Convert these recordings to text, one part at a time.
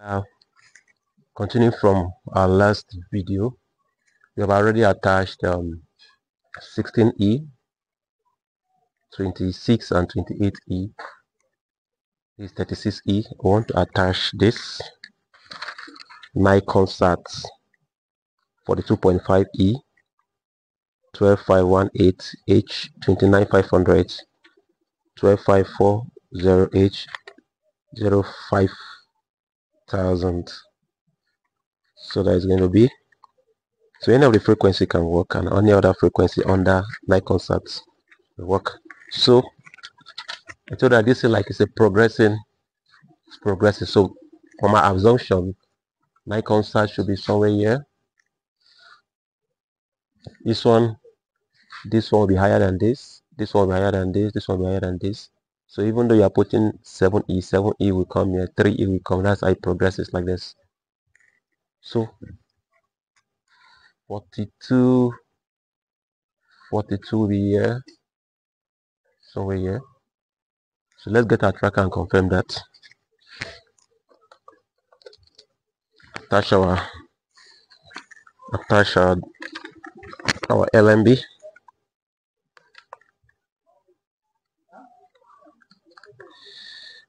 Uh, continuing from our last video, we have already attached um, 16E, 26 and 28E. This 36E. We want to attach this Nigcomsat 42.5E 12518H 29500 12540H 05 thousand. So that is going to be so any of the frequency can work and any other frequency under SAT will work. So I told that this is like it's a progressing it's progressing. So for my assumption Nigcomsat should be somewhere here. This one this one will be higher than this this one will be higher than this this one will be higher than this so even though you are putting 7e, 7e will come here, 3e will come. That's how it progresses like this. So 42, 42 will be here, somewhere here. So let's get our tracker and confirm that. Attach our attach our, our LNB.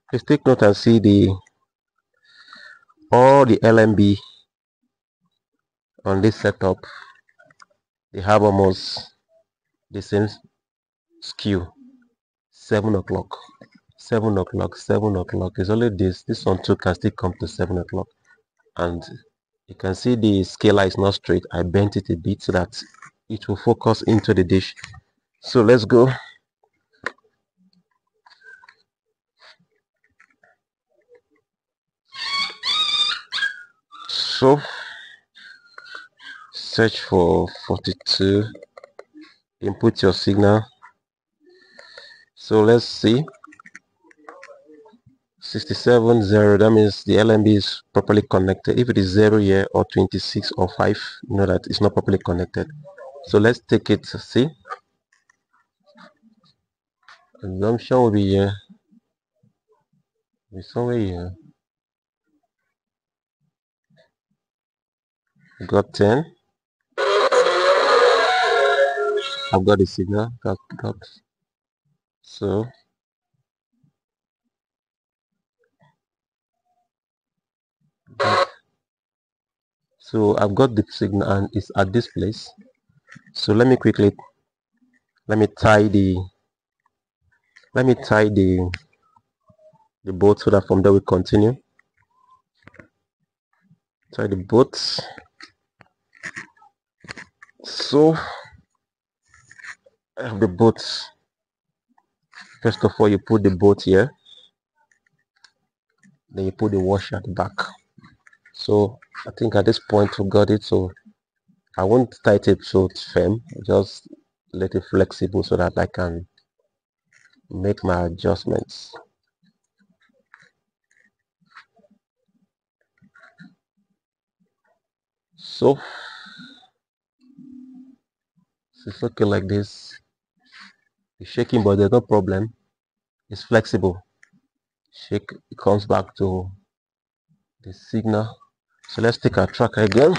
Please take note and see the all the LNB on this setup. They have almost the same skew. 7 o'clock. 7 o'clock. 7 o'clock. Is only this. This one too can still come to 7 o'clock. And you can see the scaler is not straight. I bent it a bit so that it will focus into the dish. So let's go so search for 42 input your signal. So let's see. 67 0 that means the LNB is properly connected. If it is 0 here or 26 or 5 you know that it's not properly connected. So let's take it see. Assumption will be here. Be somewhere here got 10 I've got the signal got got so. So I've got the signal and it's at this place. So let me quickly let me tie the let me tie the the boat so that from there we continue. Tie the boats so I have the boat first of all you put the boat here. Then you put the washer at the back. So I think at this point we got it so I won't tighten it so it's firm. Just let it flexible so that I can make my adjustments. So it's looking like this. It's shaking but there's no problem. It's flexible. Shake it comes back to the signal. So let's take our tracker again.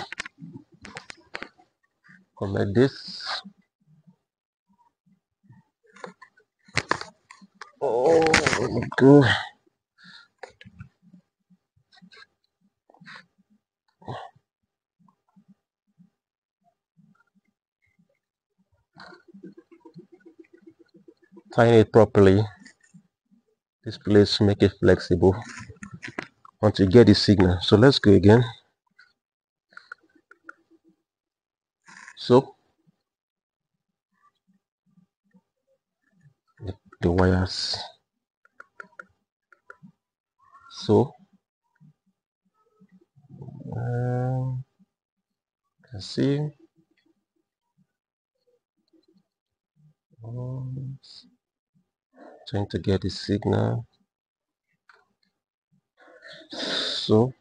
Connect this. Oh good tying it properly. This place make it flexible. Once you get the signal. So let's go again. So the, the wires. So um, can see. Um, trying to get the signal. So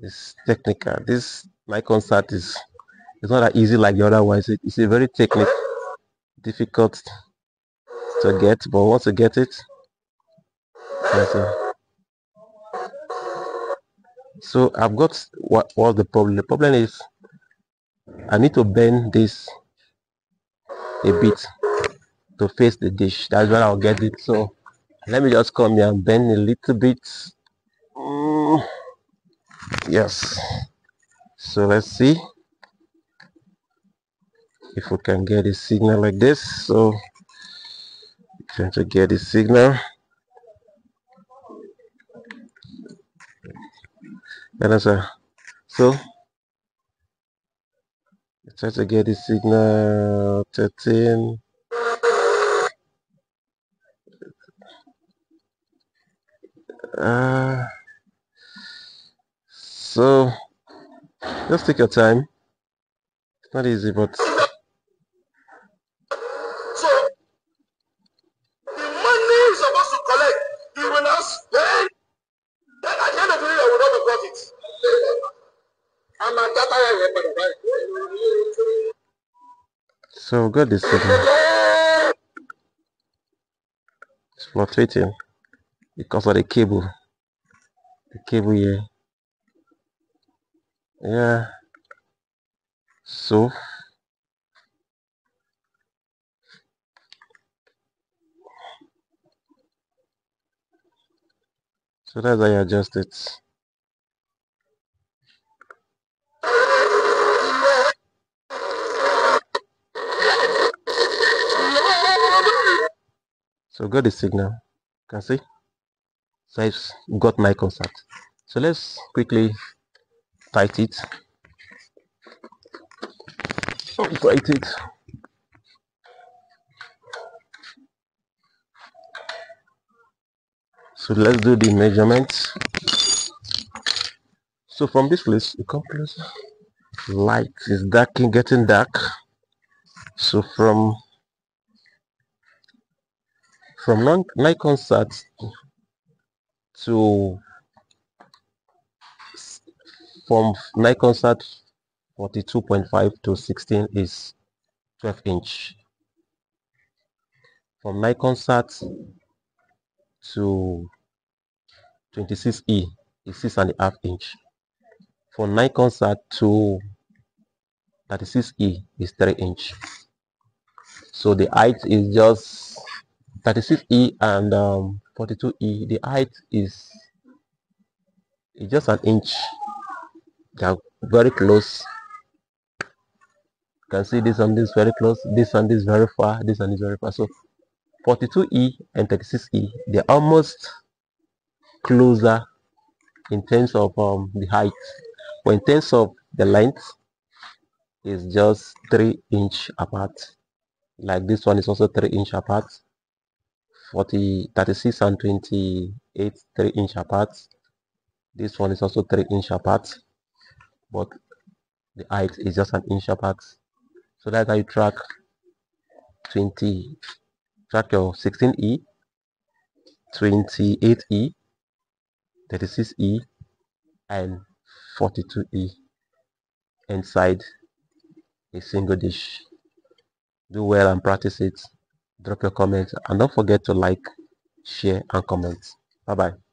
it's technical. This Nigcomsat is it's not that easy like the other ones it, it's a very technical difficult to get but once you get it so I've got what was the problem. The problem is I need to bend this a bit to face the dish. That's where I'll get it. So let me just come here and bend a little bit. Mm, yes. So let's see if we can get a signal like this. So trying to get a signal. And that's a so try to get the signal. 13 uh, so just take your time. It's not easy but So got this signal. It's fluctuating because of the cable. The cable here. Yeah. So so that's how you adjust it. So got the signal you can see? So I've got my contact so let's quickly tight it. Tight it. So let's do the measurements so from this place you come closer. Light is dark getting dark. So from from Nigcomsat to from concert 42.5 to 16 is 12 inch. From concert to 26e is six and a half inch. From concert to 36e is 3 inch. So the height is just 36E and um, 42E, the height is, is just an inch. They are very close. You can see this one this very close, this one this very far, this one is very far. So 42E and 36E, they're almost closer in terms of um, the height. But in terms of the length, is just 3 inch apart. Like this one is also 3 inch apart 40 36 and 28 3 inch apart. This one is also 3 inch apart but the height is just an inch apart. So that's how you track 20 track your 16e 28e 36e and 42e inside a single dish. Do well and practice it drop your comments and don't forget to like share and comment. Bye bye